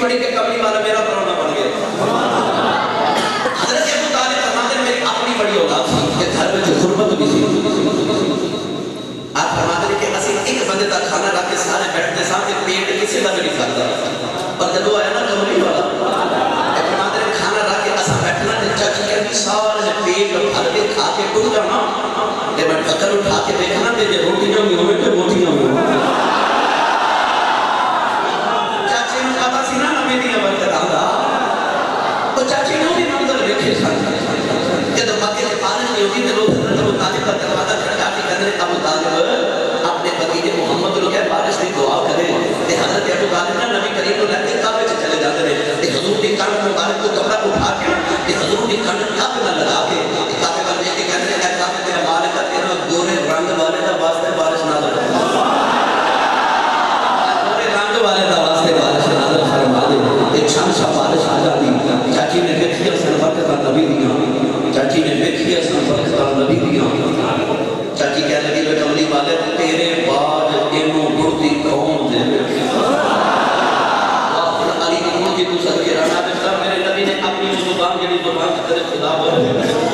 بڑی کے کملی والا میرا پرانا بن گیا۔ پیٹ کسی دا نہیں کھاتا۔ پر جب وہ آیا نا کم نہیں والا، ایک مادر کھانا رہا کے اصلا بیٹھنا دے چاچی کے سارے پیٹ بھر کے کھا کے کھل جانا لے میں فکر اٹھا کے دیکھنا دے جے روٹی جاؤں گی ہوئے پہ روٹی جاؤں گی۔ چاچی نے کہا تھا سینہ نمیتی نے بڑھ کے رہا تو چاچی نے 받으려면 Allah'ın kadar kılavı